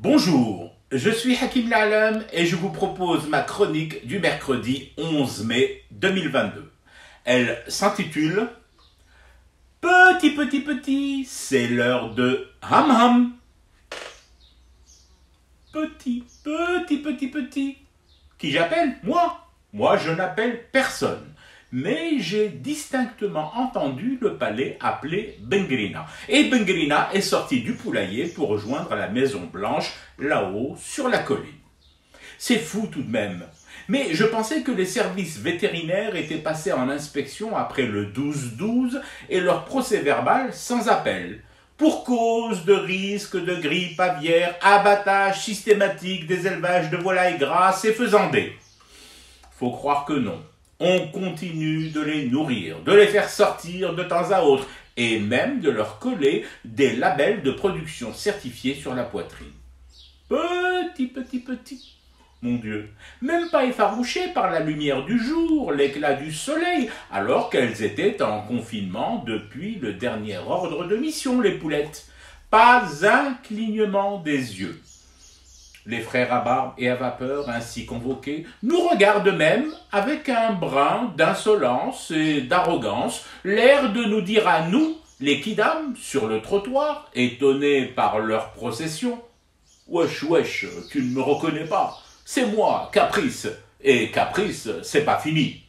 Bonjour, je suis Hakim Lalam et je vous propose ma chronique du mercredi 11 mai 2022. Elle s'intitule Petit petit petit, c'est l'heure de Ham Ham. Petit, petit petit petit. Qui j'appelle Moi. Moi je n'appelle personne mais j'ai distinctement entendu le palais appelé Bengrina. Et Bengrina est sorti du poulailler pour rejoindre la Maison Blanche, là-haut, sur la colline. C'est fou tout de même. Mais je pensais que les services vétérinaires étaient passés en inspection après le 12-12 et leur procès verbal sans appel. Pour cause de risque de grippe aviaire, abattage systématique des élevages de volailles grasses et faisandées. Faut croire que non on continue de les nourrir, de les faire sortir de temps à autre, et même de leur coller des labels de production certifiés sur la poitrine. Petit, petit, petit, mon Dieu, même pas effarouchées par la lumière du jour, l'éclat du soleil, alors qu'elles étaient en confinement depuis le dernier ordre de mission, les poulettes. Pas un clignement des yeux. Les frères à barbe et à vapeur ainsi convoqués nous regardent même avec un brin d'insolence et d'arrogance, l'air de nous dire à nous, les kidam, sur le trottoir, étonnés par leur procession. Wesh, wesh, tu ne me reconnais pas. C'est moi, Caprice. Et Caprice, c'est pas fini.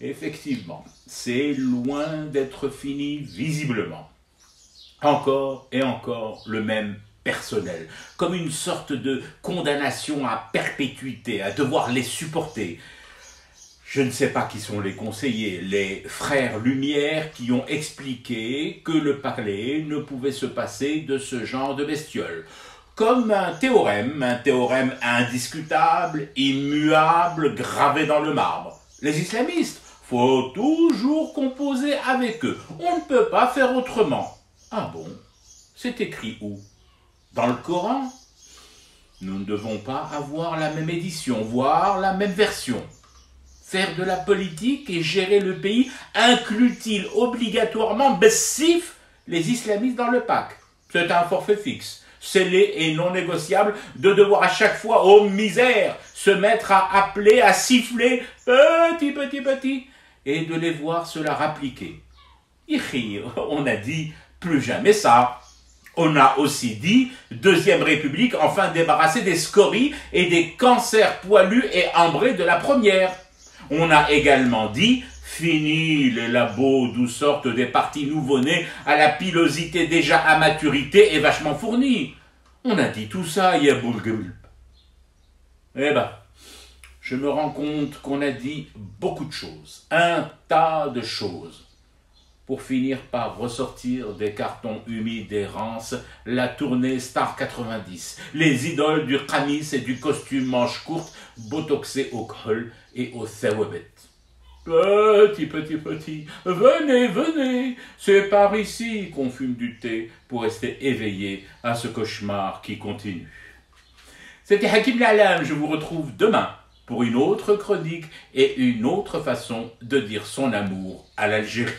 Effectivement, c'est loin d'être fini visiblement. Encore et encore le même personnel, comme une sorte de condamnation à perpétuité, à devoir les supporter. Je ne sais pas qui sont les conseillers, les frères Lumière qui ont expliqué que le palais ne pouvait se passer de ce genre de bestiole. Comme un théorème, un théorème indiscutable, immuable, gravé dans le marbre. Les islamistes, faut toujours composer avec eux. On ne peut pas faire autrement. Ah bon? C'est écrit où? Dans le Coran, nous ne devons pas avoir la même édition, voire la même version. Faire de la politique et gérer le pays inclut-il obligatoirement bessif les islamistes dans le PAC C'est un forfait fixe, scellé et non négociable de devoir à chaque fois, ô misère, se mettre à appeler, à siffler, petit, petit, petit, et de les voir se la rappliquer. On a dit plus jamais ça. On a aussi dit Deuxième République, enfin débarrassée des scories et des cancers poilus et ambrés de la première. On a également dit Fini les labos d'où sortent des partis nouveau-nés à la pilosité déjà à maturité et vachement fournie. On a dit tout ça, Yaboulgul. Eh ben, je me rends compte qu'on a dit beaucoup de choses, un tas de choses pour finir par ressortir des cartons humides d'errance, la tournée Star 90, les idoles du camis et du costume manche courte, botoxé au col et au thawabet. Petit, petit, petit, venez, venez, c'est par ici qu'on fume du thé pour rester éveillé à ce cauchemar qui continue. C'était Hakim Lalam, je vous retrouve demain pour une autre chronique et une autre façon de dire son amour à l'Algérie.